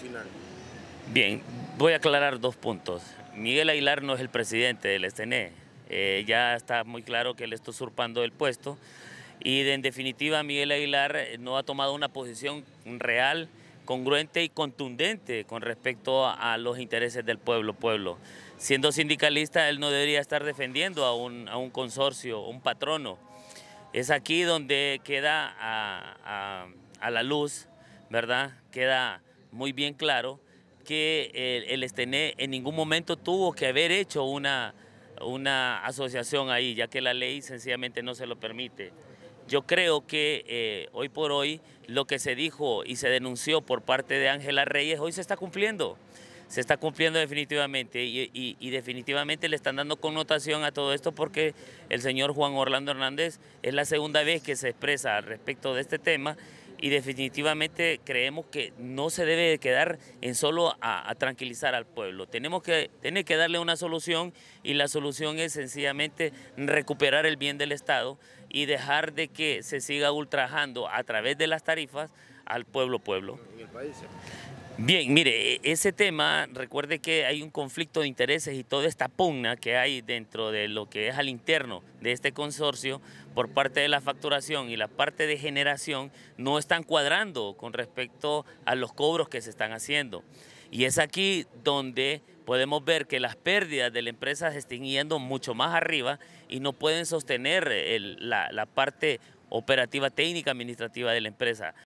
final? Bien, voy a aclarar dos puntos. Miguel Aguilar no es el presidente del STN. Eh, ya está muy claro que él está usurpando el puesto y en definitiva Miguel Aguilar eh, no ha tomado una posición real, congruente y contundente con respecto a, los intereses del pueblo, pueblo. Siendo sindicalista, él no debería estar defendiendo a un, a un consorcio, un patrono. Es aquí donde queda a, a, la luz, ¿verdad? Queda muy bien claro que el, el en ningún momento tuvo que haber hecho una, una asociación ahí, ya que la ley sencillamente no se lo permite. Yo creo que eh, hoy por hoy lo que se dijo y se denunció por parte de Ángela Reyes hoy se está cumpliendo. Se está cumpliendo definitivamente y, definitivamente le están dando connotación a todo esto porque el señor Juan Orlando Hernández es la segunda vez que se expresa respecto de este tema y definitivamente creemos que no se debe quedar en solo a, tranquilizar al pueblo. Tenemos que, tener que darle una solución y la solución es sencillamente recuperar el bien del Estado y dejar de que se siga ultrajando a través de las tarifas al pueblo pueblo. Bien, mire, e, ese tema, recuerde que hay un conflicto de intereses y toda esta pugna que hay dentro de lo que es al interno de este consorcio por parte de la facturación y la parte de generación no están cuadrando con respecto a los cobros que se están haciendo. Y es aquí donde podemos ver que las pérdidas de la empresa se están yendo mucho más arriba y no pueden sostener la, la parte operativa técnica administrativa de la empresa.